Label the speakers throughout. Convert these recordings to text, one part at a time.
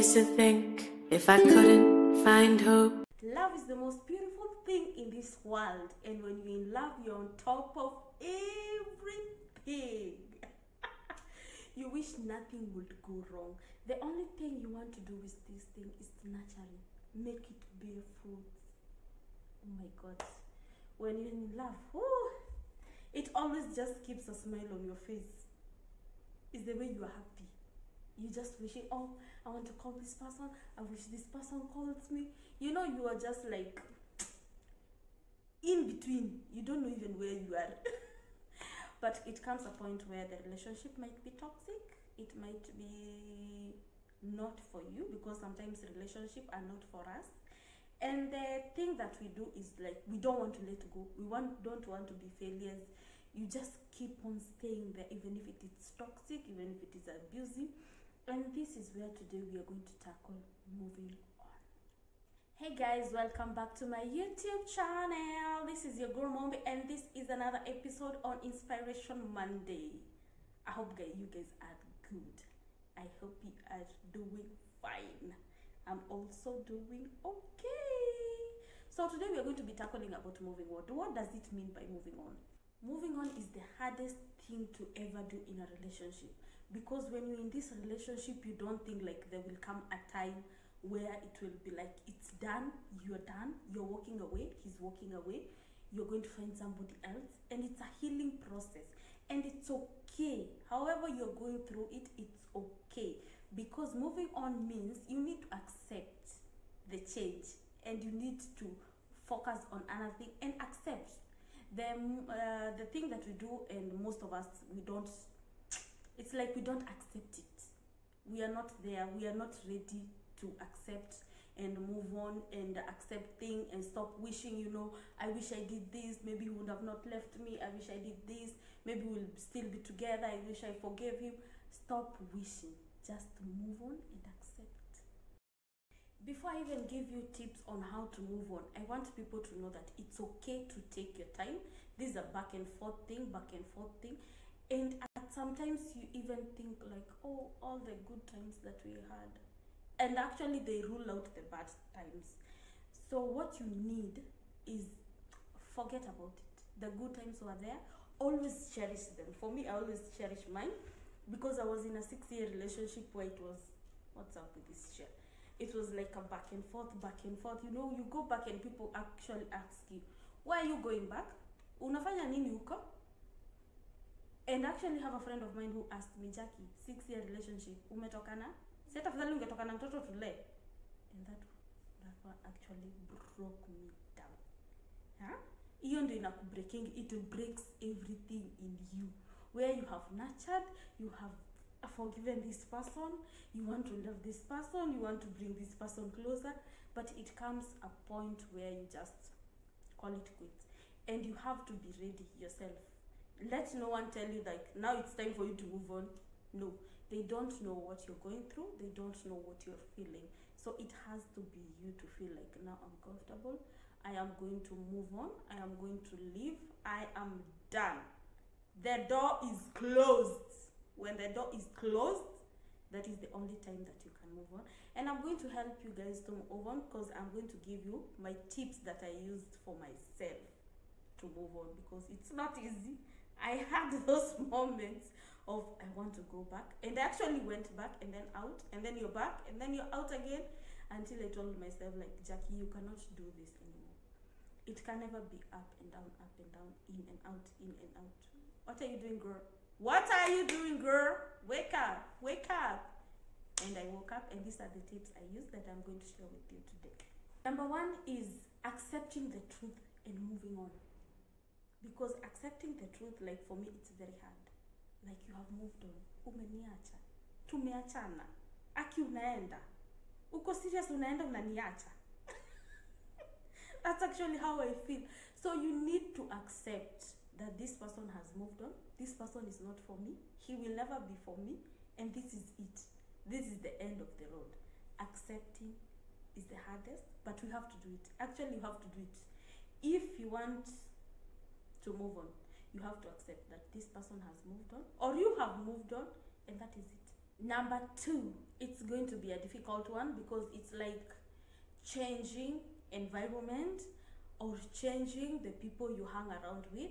Speaker 1: used to think if I couldn't find hope,
Speaker 2: Love is the most beautiful thing in this world, and when you're in love, you're on top of everything. you wish nothing would go wrong. The only thing you want to do with this thing is to naturally make it bear fruit. Oh my god. When you're in love, whoo, it always just keeps a smile on your face. It's the way you are happy. You just wishing, oh, I want to call this person. I wish this person calls me. You know, you are just like in between. You don't know even where you are. but it comes a point where the relationship might be toxic. It might be not for you because sometimes relationships are not for us. And the thing that we do is like we don't want to let go. We want don't want to be failures. You just keep on staying there, even if it is toxic, even if it is abusive. And this is where today we are going to tackle moving on. Hey guys, welcome back to my YouTube channel. This is your girl Wambui, and this is another episode on Inspiration Monday. I hope guys, you guys are good. I hope you are doing fine. I'm also doing okay. So today we are going to be tackling about moving on. What does it mean by moving on? Moving on is the hardest thing to ever do in a relationship because when you're in this relationship you don't think like there will come a time where it will be like it's done you're done you're walking away he's walking away you're going to find somebody else and it's a healing process. And it's okay. However you're going through it it's okay. Because moving on means you need to accept the change and you need to focus on another thing and accept. The uh, the thing that we do and most of us we don't it's like we don't accept it. We are not there. We are not ready to accept and move on and accept thing and stop wishing you know i wish i did this. Maybe he would have not left me. I wish i did this. Maybe we'll still be together. I wish i forgave him. Stop wishing. Just move on and accept. Before i even give you tips on how to move on i want people to know that it's okay to take your time. This is a back and forth thing back and forth thing. And sometimes you even think like oh all the good times that we had. And actually they rule out the bad times. So what you need is forget about it. The good times were there. Always cherish them. For me i always cherish mine. Because i was in a six year relationship where it was what's up with this shit? It was like a back and forth back and forth. You know you go back and people actually ask you why are you going back? Unafanya nini huko and actually have a friend of mine who asked me jackie six year relationship umetokana? Si tafadhali ungetokana mtoto tule. And that, that one actually broke me down. Huh? hiyo ndio inakubreaking. It breaks everything in you. Where you have nurtured you have forgiven this person you want to love this person you want to bring this person closer but it comes a point where you just call it quits. And you have to be ready yourself let no one tell you like now it's time for you to move on. No they don't know what you're going through. They don't know what you're feeling. So it has to be you to feel like now i'm comfortable. I am going to move on. I am going to leave i am done. The door is closed. When the door is closed that is the only time that you can move on. And i'm going to help you guys to move on because i'm going to give you my tips that i used for myself to move on because it's not easy I had those moments of I want to go back, and I actually went back and then out, and then you're back, and then you're out again until I told myself, like, Jackie, you cannot do this anymore. It can never be up and down, up and down, in and out, in and out. What are you doing, girl? What are you doing, girl? Wake up, wake up. And I woke up, and these are the tips I use that I'm going to share with you today. Number one is accepting the truth and moving on because accepting the truth like for me it's very hard. Like you have moved on. Umeniacha. Tumeachana. Aki unaenda. Uko serious unaenda unaniacha. That's actually how i feel. So you need to accept that this person has moved on. This person is not for me. He will never be for me. And this is it. This is the end of the road. Accepting is the hardest but we have to do it. Actually you have to do it. If you want to move on. You have to accept that this person has moved on or you have moved on and that is it. Number two, it's going to be a difficult one because it's like changing environment or changing the people you hang around with,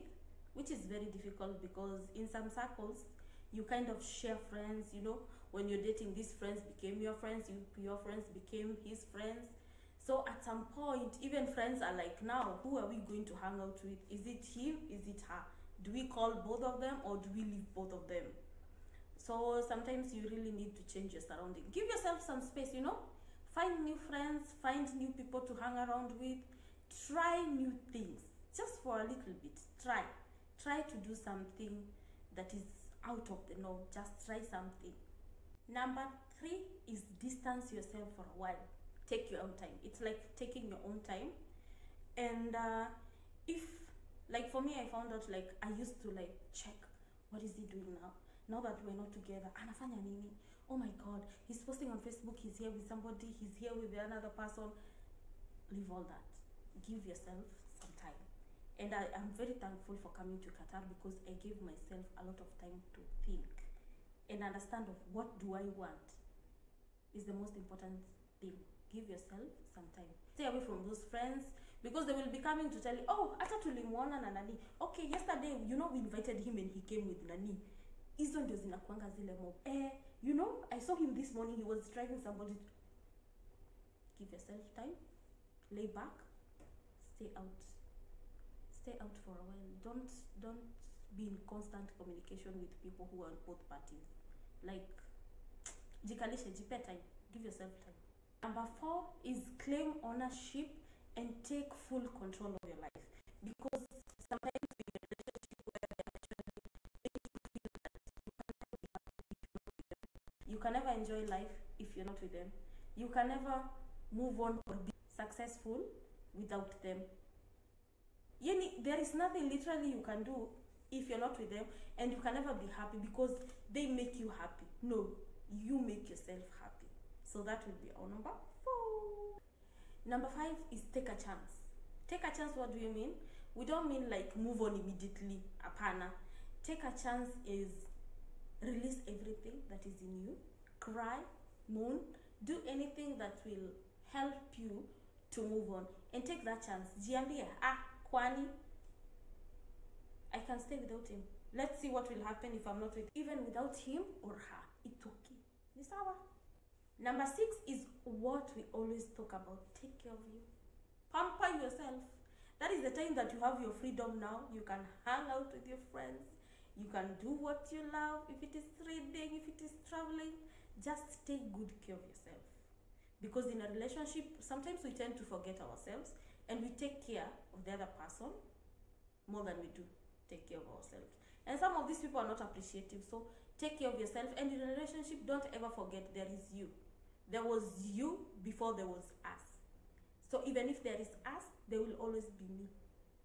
Speaker 2: which is very difficult because in some circles you kind of share friends, you know, when you're dating these friends became your friends, you, your friends became his friends. So at some point, even friends are like, now, who are we going to hang out with? Is it him? Is it her? Do we call both of them or do we leave both of them? So sometimes you really need to change your surrounding. Give yourself some space, you know. Find new friends, find new people to hang around with. Try new things just for a little bit. Try. Try to do something that is out of the norm. Just try something. Number three is distance yourself for a while. Take your own time. It's like taking your own time. And uh, if, like for me, I found out like I used to like check what is he doing now? Now that we're not together anafanya nini? Oh my god he's posting on facebook he's here with somebody he's here with another person. Leave all that. Give yourself some time. And I, i'm very thankful for coming to qatar because i gave myself a lot of time to think and understand of what do i want is the most important thing give yourself some time. Stay away from those friends because they will be coming to tell you oh hata tulimwona na nani. Okay yesterday you know we invited him and he came with nani. Hizo ndio zinakuanga zile mob. Eh, you know i saw him this morning he was driving somebody. Give yourself time lay back stay out. Stay out for a while. Don't don't be in constant communication with people who are on both parties. Like jikalishe jipe time. Give yourself time number four is claim ownership and take full control of your life. Because sometimes in a relationship where actually you can never enjoy life if you're not with them. You can never move on or be successful without them. There is nothing literally you can do if you're not with them and you can never be happy because they make you happy. No you make yourself happy so that will be our number four. Number five is take a chance. Take a chance what do you mean? We don't mean like move on immediately. Apana take a chance is release everything that is in you. Cry moan do anything that will help you to move on. And take that chance. Jiambie ah kwani? I can stay without him. Let's see what will happen if i'm not with even without him or her. It's okay ni sawa number six is what we always talk about. Take care of you. Pamper yourself. That is the time that you have your freedom now. You can hang out with your friends. You can do what you love. If it is reading if it is traveling just take good care of yourself. Because in a relationship sometimes we tend to forget ourselves and we take care of the other person more than we do take care of ourselves. And some of these people are not appreciative so take care of yourself. And in a relationship don't ever forget there is you there was you before there was us. So even if there is us there will always be me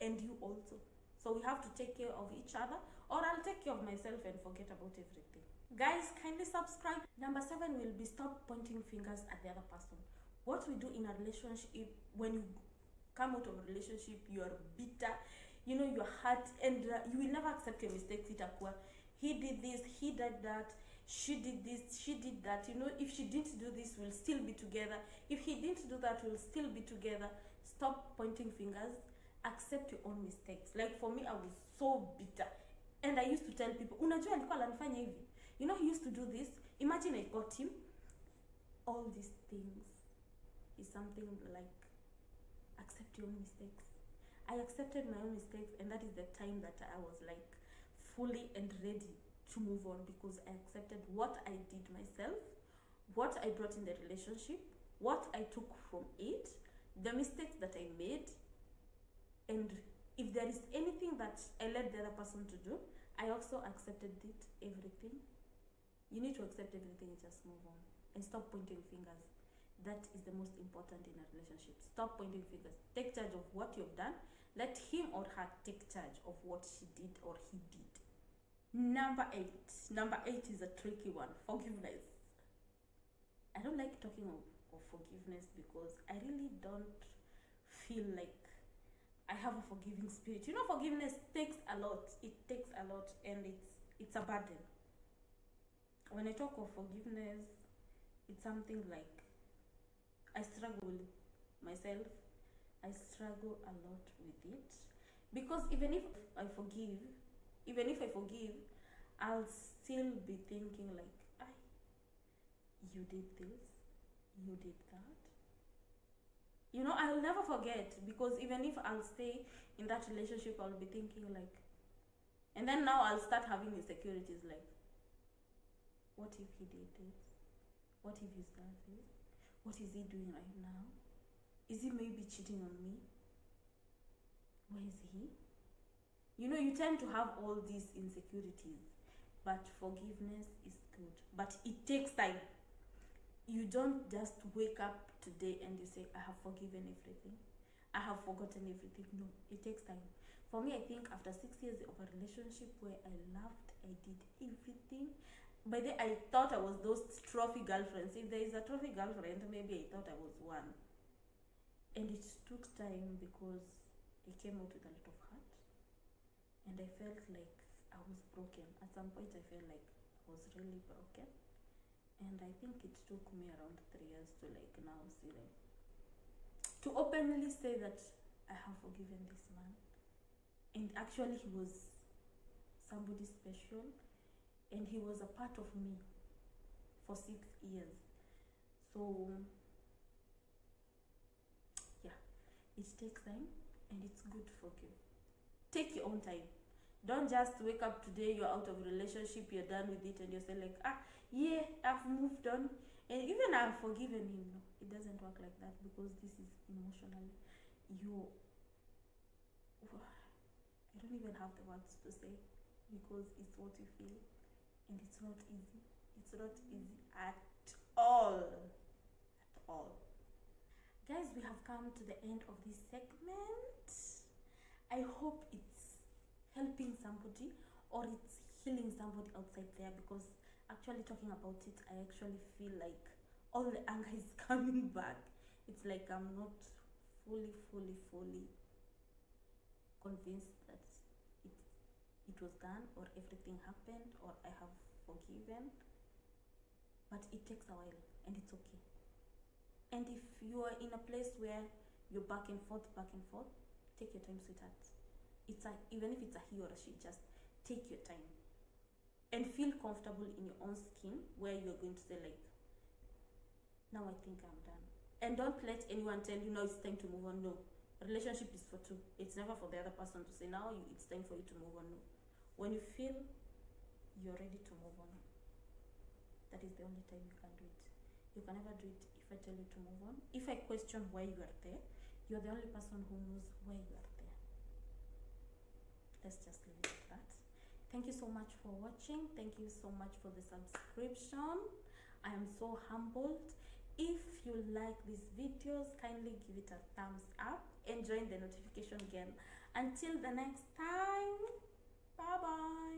Speaker 2: and you also. So we have to take care of each other or i'll take care of myself and forget about everything. Guys kindly subscribe. Number seven will be stop pointing fingers at the other person. What we do in a relationship when you come out of a relationship you are bitter you know you're hurt and uh, you will never accept your mistakes. Itakuwa he did this he did that she did this she did that you know if she didn't do this we'll still be together. If he didn't do that we'll still be together. Stop pointing fingers. Accept your own mistakes. Like for me i was so bitter. And i used to tell people unajua hivi. You know he used to do this. Imagine i got him. All these things is something like accept your own mistakes. I accepted my own mistakes and that is the time that i was like fully and ready to move on because i accepted what i did myself what i brought in the relationship what i took from it the mistakes that i made and if there is anything that i let the other person to do i also accepted it everything. You need to accept everything and just move on. And stop pointing fingers. That is the most important in a relationship. Stop pointing fingers. Take charge of what you've done. Let him or her take charge of what she did or he did number eight. Number eight is a tricky one. Forgiveness. I don't like talking of, of forgiveness because i really don't feel like i have a forgiving spirit. You know forgiveness takes a lot. It takes a lot and it's it's a burden. When I talk of forgiveness, it's something like I struggle with myself. I struggle a lot with it. Because even if I forgive, even if I forgive, I'll still be thinking like, I, you did this, you did that. You know, I'll never forget because even if I'll stay in that relationship, I'll be thinking like, and then now I'll start having insecurities like, what if he did this? What if he's done this? What is he doing right now? Is he maybe cheating on me? Where is he? You know, you tend to have all these insecurities, but forgiveness is good. But it takes time. You don't just wake up today and you say, I have forgiven everything. I have forgotten everything. No, it takes time. For me, I think after six years of a relationship where I loved, I did everything. By the I thought I was those trophy girlfriends. If there is a trophy girlfriend, maybe I thought I was one. And it took time because I came out with a lot of. And I felt like I was broken. At some point, I felt like I was really broken. And I think it took me around three years to like now see like to openly say that I have forgiven this man. And actually, he was somebody special, and he was a part of me for six years. So, yeah, it takes time and it's good to forgive. Take your own time. Don't just wake up today, you're out of relationship, you're done with it, and you're saying like, ah, yeah, I've moved on. And even I've forgiven him. No, it doesn't work like that because this is emotionally. You, I don't even have the words to say because it's what you feel, and it's not easy. It's not easy at all. At all. Guys, we have come to the end of this segment. I hope it's helping somebody or it's healing somebody outside there because actually talking about it, I actually feel like all the anger is coming back. It's like I'm not fully, fully, fully convinced that it it was done or everything happened or I have forgiven. But it takes a while and it's okay. And if you are in a place where you're back and forth, back and forth, take your time, sweetheart. It's a even if it's a he or a she, just take your time. And feel comfortable in your own skin where you're going to say like now i think i'm done. And don't let anyone tell you no it's time to move on. No. Relationship is for two. It's never for the other person to say now you, it's time for you to move on. No. When you feel you're ready to move on that is the only time you can do it. You can never do it if i tell you to move on. If i question why you are there you're the only person who knows where you are there? Let's just leave it at that. Thank you so much for watching. Thank you so much for the subscription. I am so humbled. If you like these videos kindly give it a thumbs up and join the notification again until the next time bye bye